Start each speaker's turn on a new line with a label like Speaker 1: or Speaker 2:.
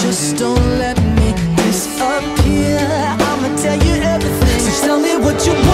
Speaker 1: Just don't let me disappear I'ma tell you everything So tell me what you want.